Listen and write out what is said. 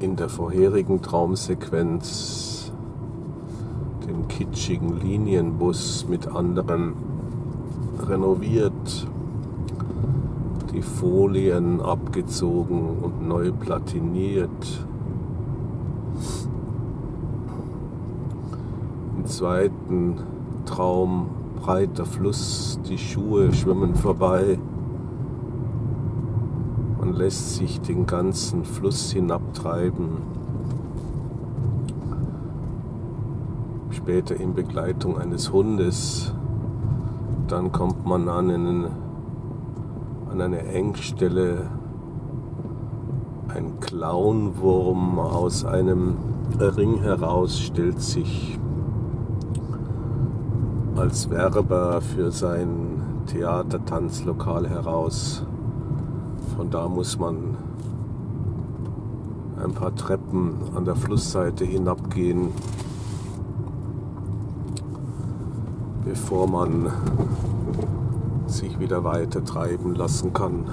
in der vorherigen Traumsequenz den kitschigen Linienbus mit anderen renoviert, die Folien abgezogen und neu platiniert. Im zweiten Traum breiter Fluss, die Schuhe schwimmen vorbei. Man lässt sich den ganzen Fluss hinabtreiben. Später in Begleitung eines Hundes. Dann kommt man an, einen, an eine Engstelle. Ein Clownwurm aus einem Ring heraus stellt sich als Werber für sein Theatertanzlokal heraus. Von da muss man ein paar Treppen an der Flussseite hinabgehen, bevor man sich wieder weiter treiben lassen kann.